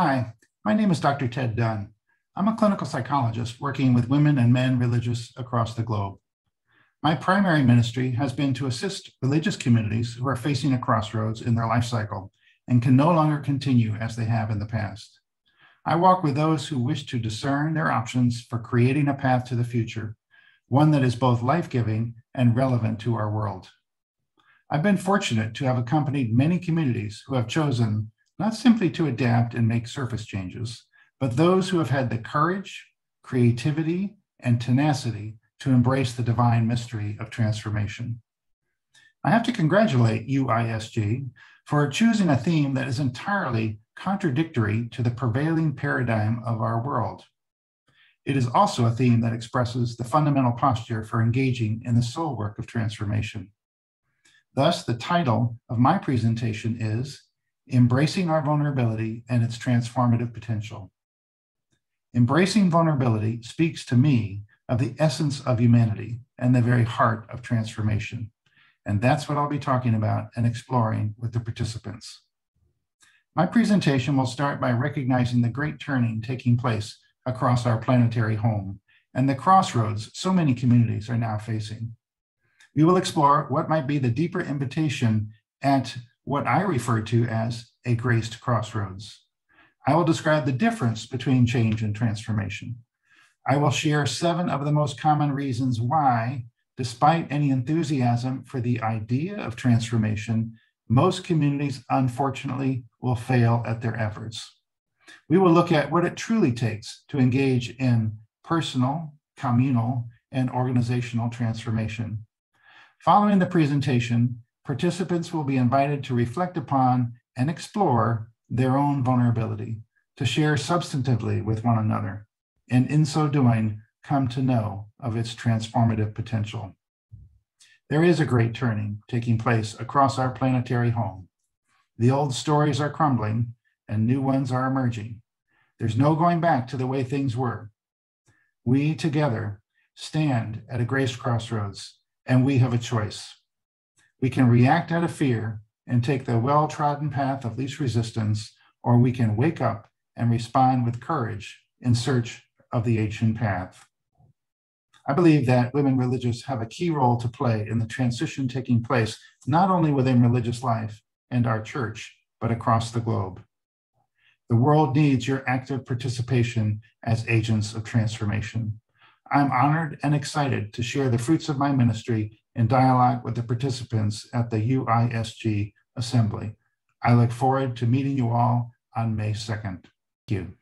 Hi, my name is Dr. Ted Dunn. I'm a clinical psychologist working with women and men religious across the globe. My primary ministry has been to assist religious communities who are facing a crossroads in their life cycle and can no longer continue as they have in the past. I walk with those who wish to discern their options for creating a path to the future, one that is both life giving and relevant to our world. I've been fortunate to have accompanied many communities who have chosen not simply to adapt and make surface changes, but those who have had the courage, creativity, and tenacity to embrace the divine mystery of transformation. I have to congratulate UISG for choosing a theme that is entirely contradictory to the prevailing paradigm of our world. It is also a theme that expresses the fundamental posture for engaging in the soul work of transformation. Thus, the title of my presentation is Embracing Our Vulnerability and Its Transformative Potential. Embracing vulnerability speaks to me of the essence of humanity and the very heart of transformation. And that's what I'll be talking about and exploring with the participants. My presentation will start by recognizing the great turning taking place across our planetary home and the crossroads so many communities are now facing. We will explore what might be the deeper invitation at what I refer to as a graced crossroads. I will describe the difference between change and transformation. I will share seven of the most common reasons why, despite any enthusiasm for the idea of transformation, most communities unfortunately will fail at their efforts. We will look at what it truly takes to engage in personal, communal, and organizational transformation. Following the presentation, participants will be invited to reflect upon and explore their own vulnerability, to share substantively with one another, and in so doing, come to know of its transformative potential. There is a great turning taking place across our planetary home. The old stories are crumbling and new ones are emerging. There's no going back to the way things were. We together stand at a grace crossroads and we have a choice. We can react out of fear and take the well trodden path of least resistance, or we can wake up and respond with courage in search of the ancient path. I believe that women religious have a key role to play in the transition taking place, not only within religious life and our church, but across the globe. The world needs your active participation as agents of transformation. I'm honored and excited to share the fruits of my ministry in dialogue with the participants at the UISG Assembly. I look forward to meeting you all on May 2nd. Thank you.